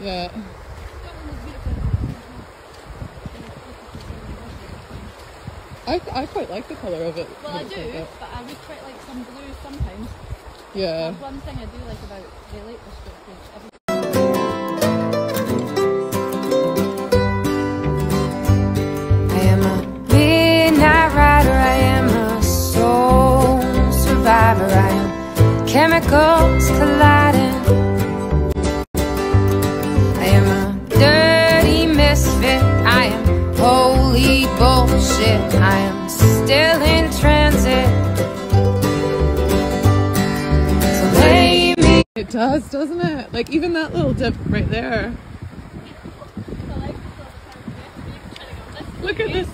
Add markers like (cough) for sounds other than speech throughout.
Yeah. I, I quite like the colour of it. Well, I do, like but I would quite like some blue sometimes. Yeah. That's one thing I do like about the Lake District is does, doesn't it? Like even that little dip right there. Look at this.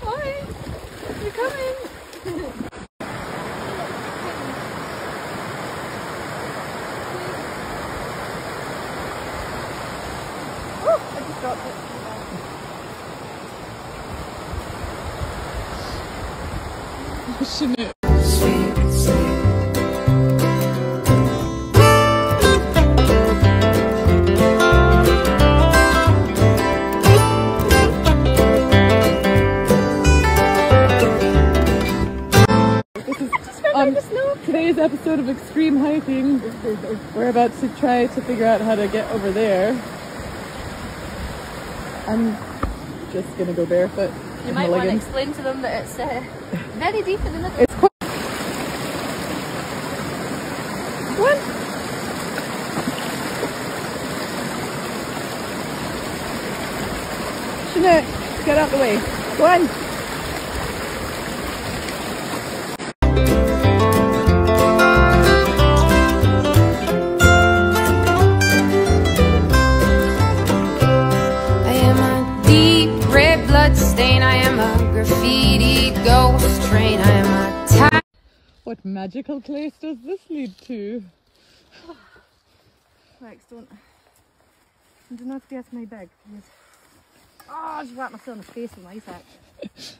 Hi. You're coming. Shouldn't it? sweet sleep. On today's episode of Extreme Hiking, we're about to try to figure out how to get over there. I'm just gonna go barefoot. You might want to explain to them that it's uh, very deep in the middle. It's quite. What? Jeanette, get out the way. Go on. I am a deep red blood stain. I am a graffiti ghost train. I am a time. What magical place does this lead to? Rex, don't. Do not get my bag, please. Ah, oh, I just whacked myself in the face with my ice.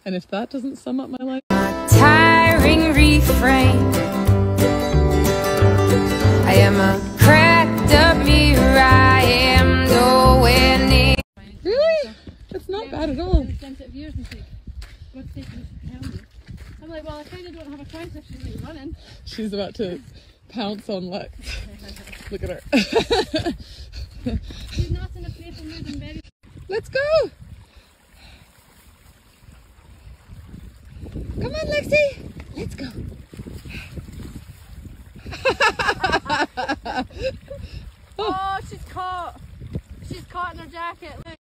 And if that doesn't sum up my life, tiring refrain. I am a cracked up mirror. I am nowhere near. really, it's not bad at all. Sensitive ears and say, God's sake, you should tell me. I'm like, well, I kind of don't have a choice if she's like running. She's about to pounce on Lex. (laughs) Look at her. She's not in a place of mood and very. Let's go. Come on, Lexi. Let's go. (laughs) Oh, she's caught. She's caught in her jacket. Look.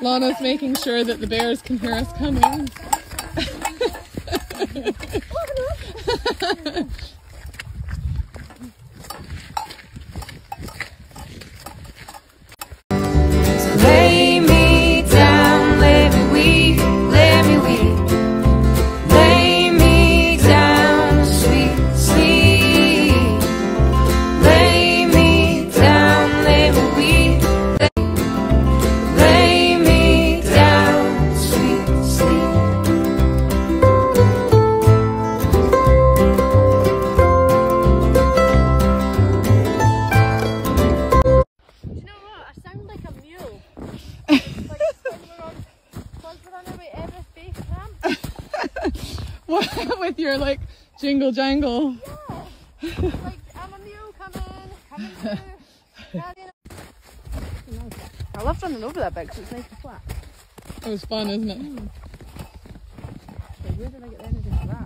Lana's making sure that the bears can hear us coming. (laughs) (laughs) (laughs) With your like jingle jangle. Like, I'm a mule coming, coming through. (laughs) I love running over that bit because it's nice and flat. It was fun, isn't it? Hmm. Okay, where did I get the energy for that?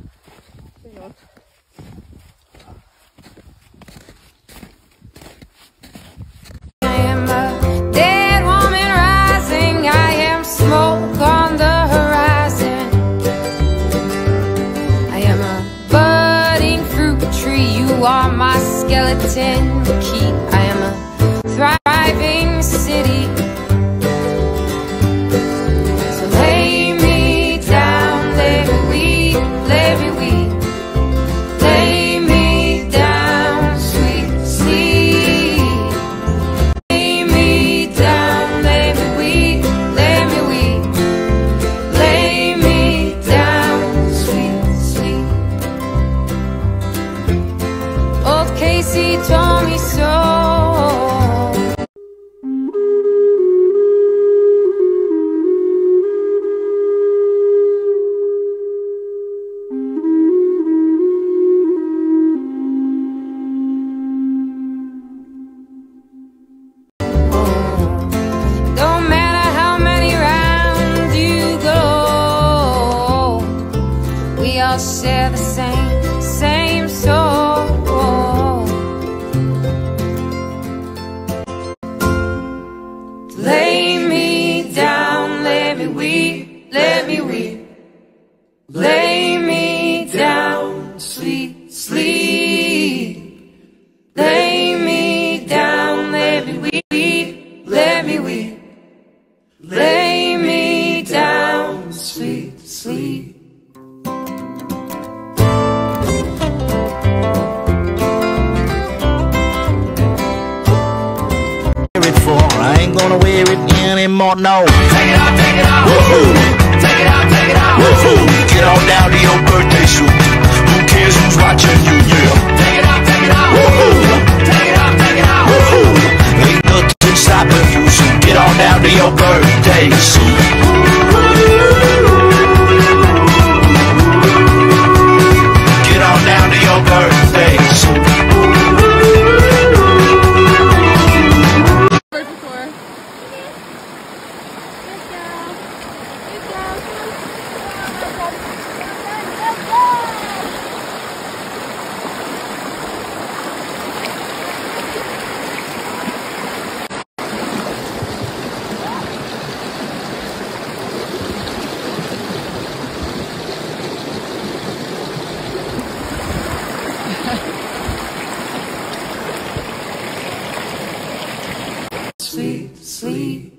Share gonna wear it anymore, no. Take it off. take it out. Woohoo! Take it off. take it out. Woohoo! Get on down to your birthday suit. Who cares who's watching you, yeah? Take it off. take it out. Woohoo! Sleep, sleep.